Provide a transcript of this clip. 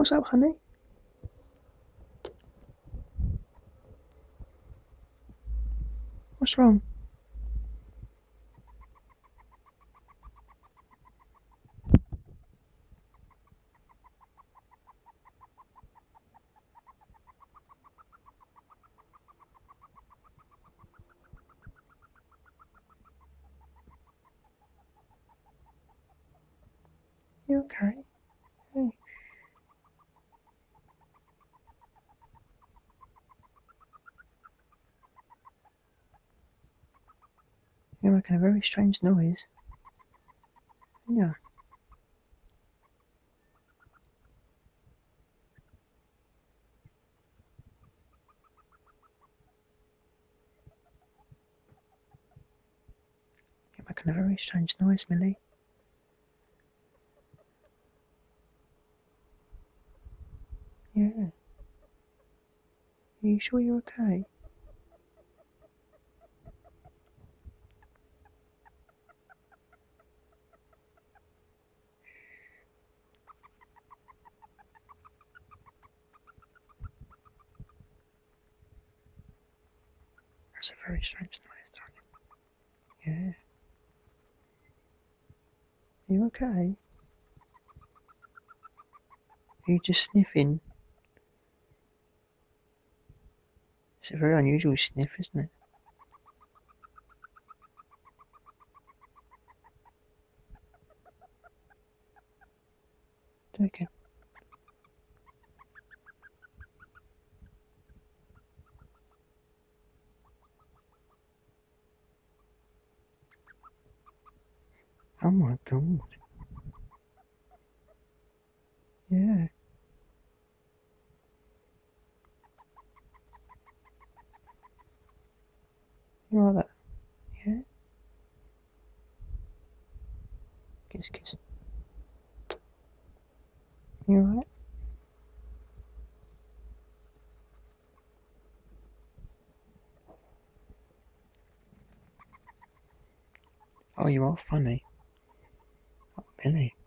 What's up, honey? What's wrong? You okay? You're making a very strange noise. Yeah. You're making a very strange noise, Millie. Yeah. Are you sure you're okay? That's a very strange noise, darling. Yeah. You okay? Are you just sniffing? It's a very unusual sniff, isn't it? Do again. Oh my god. Yeah. You like that? Yeah? Kiss, kiss. You alright? Oh, you are funny. Millie.